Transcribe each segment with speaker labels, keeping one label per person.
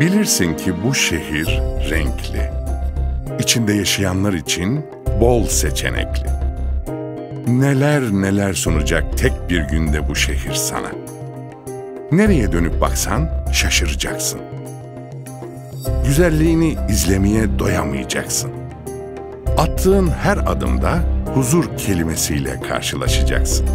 Speaker 1: Bilirsin ki bu şehir renkli. İçinde yaşayanlar için bol seçenekli. Neler neler sunacak tek bir günde bu şehir sana. Nereye dönüp baksan şaşıracaksın. Güzelliğini izlemeye doyamayacaksın. Attığın her adımda huzur kelimesiyle karşılaşacaksın.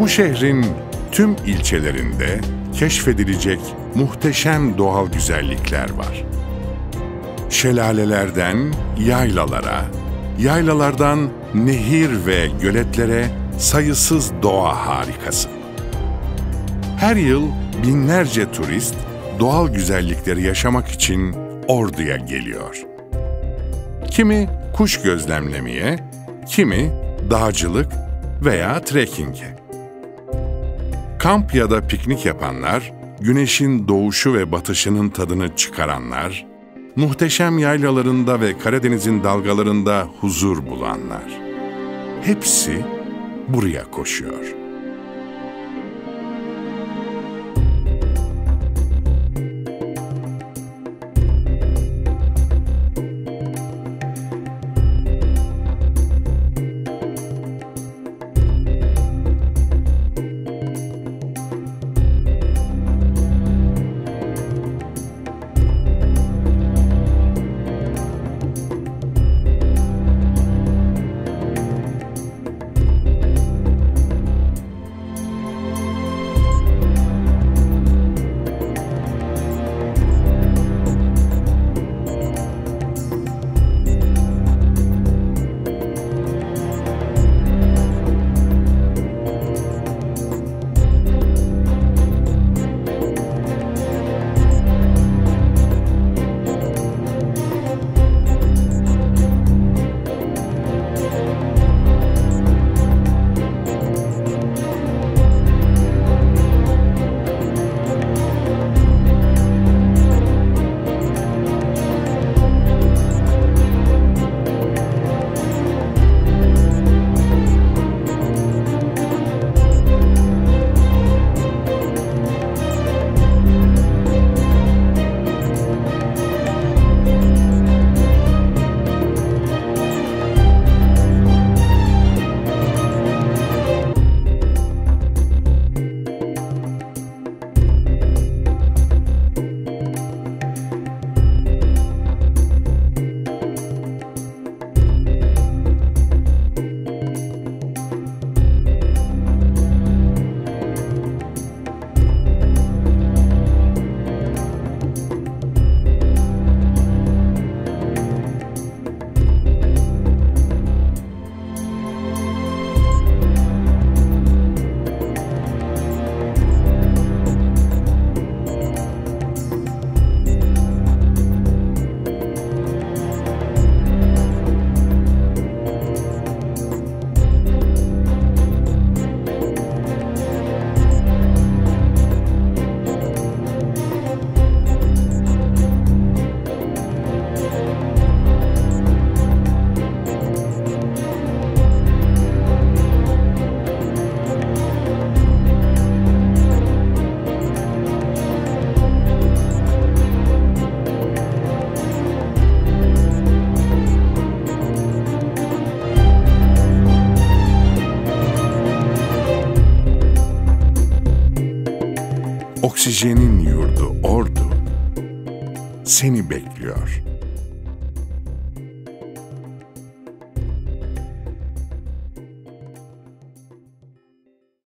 Speaker 1: Bu şehrin tüm ilçelerinde keşfedilecek muhteşem doğal güzellikler var. Şelalelerden yaylalara, yaylalardan nehir ve göletlere sayısız doğa harikası. Her yıl binlerce turist doğal güzellikleri yaşamak için Ordu'ya geliyor. Kimi kuş gözlemlemeye, kimi dağcılık veya trekking'e. Kamp ya da piknik yapanlar, güneşin doğuşu ve batışının tadını çıkaranlar, muhteşem yaylalarında ve Karadeniz'in dalgalarında huzur bulanlar. Hepsi buraya koşuyor. Oksijenin yurdu ordu seni bekliyor.''